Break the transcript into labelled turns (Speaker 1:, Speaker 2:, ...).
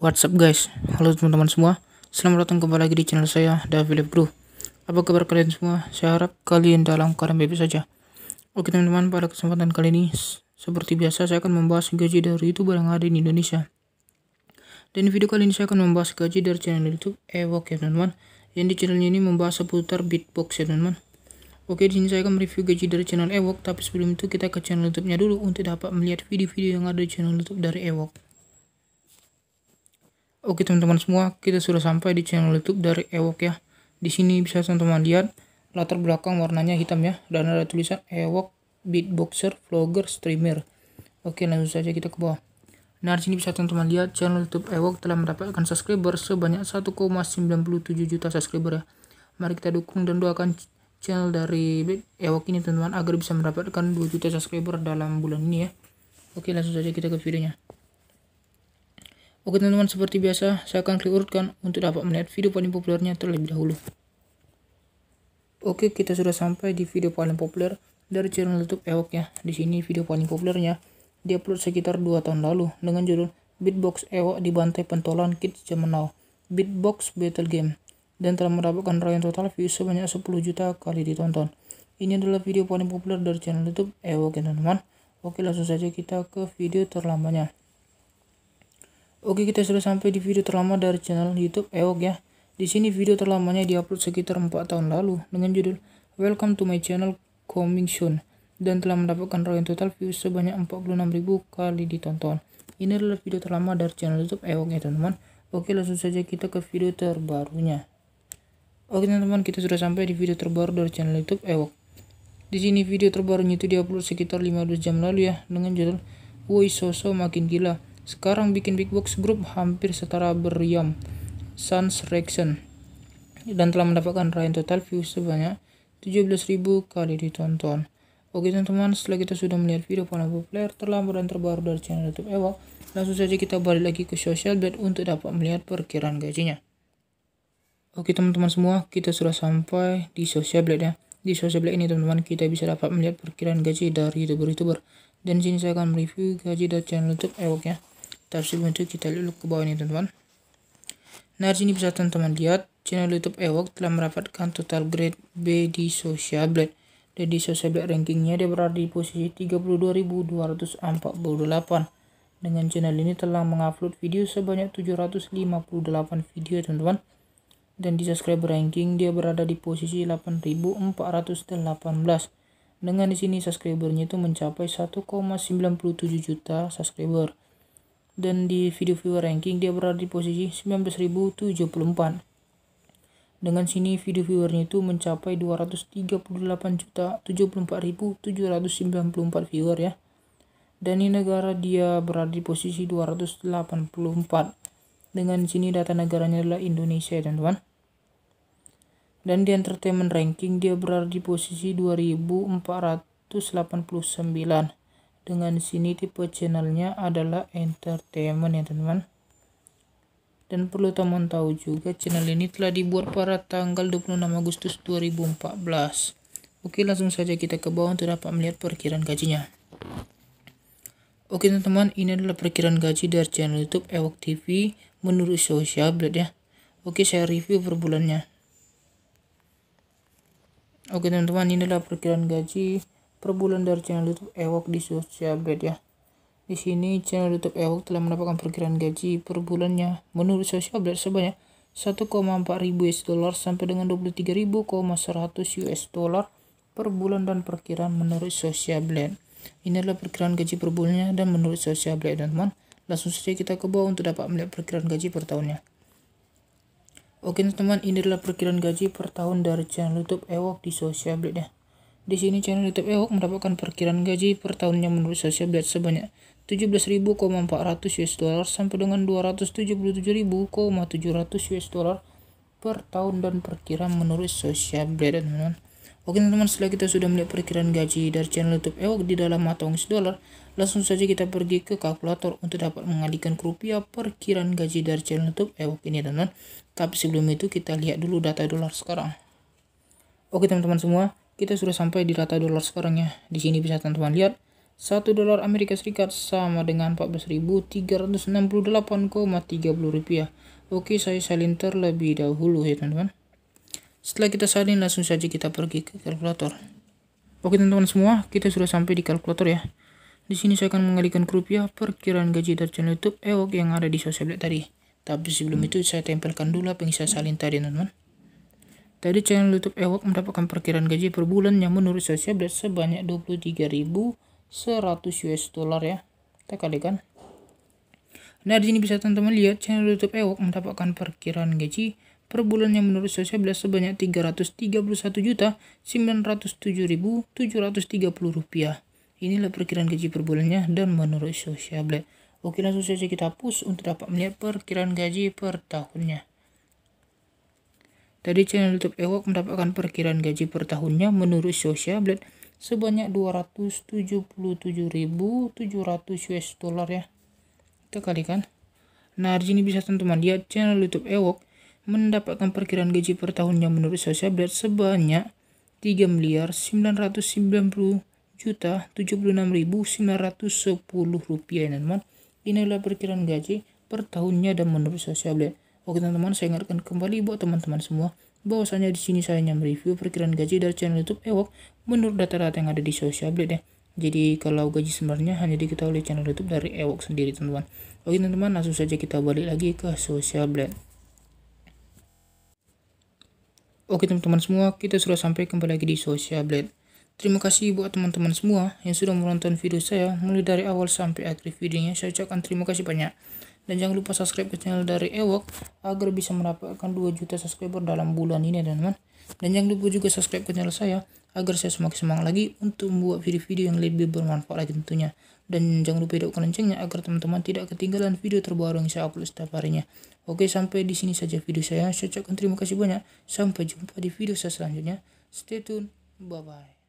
Speaker 1: What's up guys? Halo teman-teman semua. Selamat datang kembali lagi di channel saya, David Bro. Apa kabar kalian semua? Saya harap kalian dalam keadaan baik saja. Oke teman-teman, pada kesempatan kali ini seperti biasa saya akan membahas gaji dari YouTuber yang ada di Indonesia. Dan di video kali ini saya akan membahas gaji dari channel YouTube Ewok ya teman-teman. Yang di channelnya ini membahas seputar beatbox ya teman-teman. Oke, di sini saya akan mereview gaji dari channel Ewok, tapi sebelum itu kita ke channel YouTube-nya dulu untuk dapat melihat video-video yang ada di channel YouTube dari Ewok. Oke teman-teman semua, kita sudah sampai di channel YouTube dari Ewok ya. Di sini bisa teman-teman lihat latar belakang warnanya hitam ya dan ada tulisan Ewok Beatboxer Vlogger Streamer. Oke, langsung saja kita ke bawah. Nah, di sini bisa teman-teman lihat channel YouTube Ewok telah mendapatkan subscriber sebanyak 1,97 juta subscriber ya. Mari kita dukung dan doakan channel dari Ewok ini teman-teman agar bisa mendapatkan 2 juta subscriber dalam bulan ini ya. Oke, langsung saja kita ke videonya. Oke teman-teman, seperti biasa, saya akan klik urutkan untuk dapat melihat video paling populernya terlebih dahulu. Oke, kita sudah sampai di video paling populer dari channel YouTube Ewok ya. Di sini video paling populernya diupload sekitar 2 tahun lalu dengan judul Beatbox Ewok dibantai pentolan kids zaman now. Beatbox Battle Game dan telah mendapatkan raihan total views sebanyak 10 juta kali ditonton. Ini adalah video paling populer dari channel YouTube Ewok ya teman-teman. Oke, langsung saja kita ke video terlamanya. Oke, kita sudah sampai di video terlama dari channel YouTube Ewok ya. Di sini video terlamanya diupload sekitar 4 tahun lalu dengan judul Welcome to my channel coming soon dan telah mendapatkan raihan total views sebanyak 46.000 kali ditonton. Ini adalah video terlama dari channel YouTube Ewok ya teman-teman. Oke, langsung saja kita ke video terbarunya. Oke teman-teman, kita sudah sampai di video terbaru dari channel YouTube Ewok. Di sini video terbarunya itu diupload sekitar 15 jam lalu ya dengan judul Woi Soso makin gila sekarang bikin big box group hampir setara beriam Sans Reaction dan telah mendapatkan raihan total view sebanyak 17.000 kali ditonton. Oke teman-teman, setelah kita sudah melihat video paling populer, terlambat dan terbaru dari channel YouTube Ewok, langsung saja kita balik lagi ke social blade untuk dapat melihat perkiraan gajinya. Oke teman-teman semua, kita sudah sampai di social blade ya. Di social blade ini teman-teman kita bisa dapat melihat perkiraan gaji dari youtuber-youtuber. Dan sini saya akan mereview gaji dari channel YouTube Ewok ya tafsir untuk kita lihat ke bawah ini teman-teman. Nah sini bisa teman-teman lihat channel youtube Ewok telah mendapatkan total grade B di social blade. Dan di social blade rankingnya dia berada di posisi 32.248 dengan channel ini telah mengupload video sebanyak 758 video teman-teman. Dan di subscriber ranking dia berada di posisi 8418 dengan di sini subscribernya itu mencapai 1,97 juta subscriber dan di video viewer ranking dia berada di posisi 19.074 dengan sini video viewernya itu mencapai 238.074.794 viewer ya. Dan di negara dia berada di posisi 284 dengan sini data negaranya adalah Indonesia ya teman-teman. Dan di entertainment ranking dia berada di posisi 2489 dengan sini tipe channelnya adalah entertainment ya teman-teman. Dan perlu teman tahu juga channel ini telah dibuat pada tanggal 26 Agustus 2014 oke langsung saja kita ke bawah untuk dapat melihat perkiraan gajinya. Oke teman-teman ini adalah perkiraan gaji dari channel youtube Ewok TV menurut social blade ya. Oke saya review per bulannya. Oke teman-teman ini adalah perkiraan gaji per bulan dari channel YouTube Ewok di Social Blade ya. Di sini channel YouTube Ewok telah mendapatkan perkiraan gaji per bulannya menurut Social Blade sebanyak 1,4 ribu US dollar sampai dengan 23.100 US dollar per bulan dan perkiraan menurut Social Blade. Ini adalah perkiraan gaji per bulannya dan menurut Social Blade teman-teman. Langsung saja kita ke bawah untuk dapat melihat perkiraan gaji per tahunnya. Oke teman-teman, ini adalah perkiraan gaji per tahun dari channel YouTube Ewok di Social Blade ya. Di sini channel YouTube Ewok mendapatkan perkiraan gaji per tahunnya menurut Social Blade sebanyak 17.400 US dollar sampai dengan 277.700 US dollar per tahun dan perkiraan menurut Social Blade teman-teman. Oke teman-teman setelah kita sudah melihat perkiraan gaji dari channel YouTube Ewok di dalam mata uang dolar, langsung saja kita pergi ke kalkulator untuk dapat mengalihkan ke rupiah perkiraan gaji dari channel YouTube Ewok ini teman-teman. Tapi sebelum itu kita lihat dulu data dolar sekarang. Oke teman-teman semua, kita sudah sampai di data dolar sekarang ya. Di sini bisa teman-teman lihat 1 dolar Amerika Serikat sama dengan 14.368,30 rupiah. Oke, saya salin terlebih dahulu ya teman-teman. Setelah kita salin, langsung saja kita pergi ke kalkulator. Oke teman-teman semua, kita sudah sampai di kalkulator ya. Di sini saya akan mengalihkan ke rupiah perkiraan gaji dari channel YouTube EWOK yang ada di sosial tadi. Tapi sebelum itu saya tempelkan dulu apa yang saya salin tadi teman-teman. Tadi channel YouTube EWOK mendapatkan perkiraan gaji per bulan yang menurut sosial sebanyak 23.100 US dollar ya. Kita kalikan. Nah di sini bisa teman-teman lihat channel YouTube EWOK mendapatkan perkiraan gaji per bulan yang menurut sosial sebanyak 331.907.730 rupiah. Inilah perkiraan gaji per bulannya dan menurut Social Black. Oke langsung saja kita hapus untuk dapat melihat perkiraan gaji per tahunnya. Tadi channel YouTube Ewok mendapatkan perkiraan gaji per tahunnya menurut Social Blade sebanyak 277.700 US dollar ya. Kita kalikan. Nah, di sini bisa teman-teman lihat channel YouTube Ewok mendapatkan perkiraan gaji per tahunnya menurut Social Blade sebanyak 3 miliar 990 juta 76.910 rupiah ya teman inilah perkiraan gaji per tahunnya dan menurut saya Blade oke teman-teman saya ingatkan kembali buat teman-teman semua bahwasanya di sini saya hanya mereview perkiraan gaji dari channel YouTube Ewok menurut data-data yang ada di Social Blade ya jadi kalau gaji sebenarnya hanya diketahui oleh channel YouTube dari Ewok sendiri teman-teman oke teman-teman langsung saja kita balik lagi ke Social Blade Oke teman-teman semua, kita sudah sampai kembali lagi di Social Blade. Terima kasih buat teman-teman semua yang sudah menonton video saya mulai dari awal sampai akhir videonya. Saya ucapkan terima kasih banyak. Dan jangan lupa subscribe ke channel dari Ewok agar bisa mendapatkan 2 juta subscriber dalam bulan ini teman-teman. Dan jangan lupa juga subscribe ke channel saya agar saya semakin semangat lagi untuk membuat video-video yang lebih bermanfaat lagi tentunya. Dan jangan lupa hidupkan loncengnya agar teman-teman tidak ketinggalan video terbaru yang saya upload setiap harinya. Oke, sampai di sini saja video saya. Saya ucapkan terima kasih banyak. Sampai jumpa di video saya selanjutnya. Stay tune. Bye-bye.